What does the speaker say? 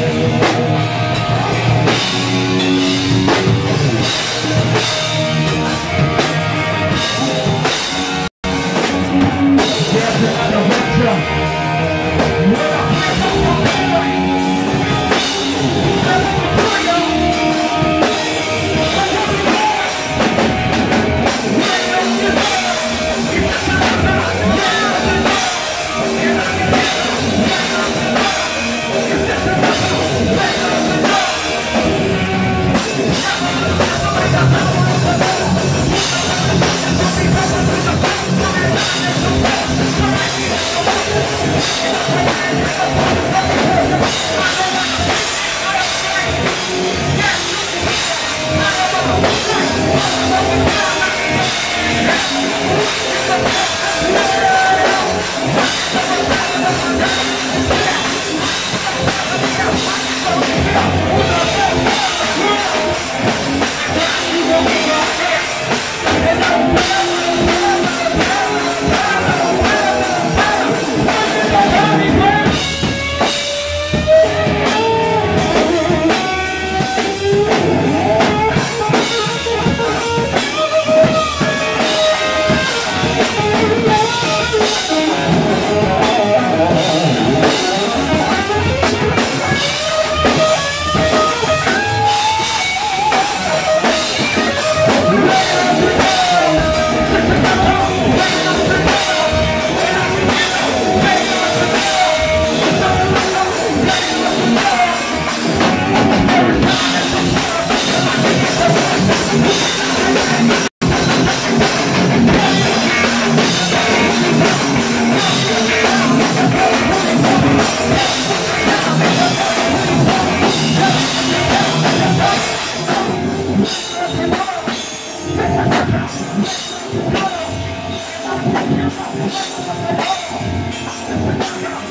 you. Thank you.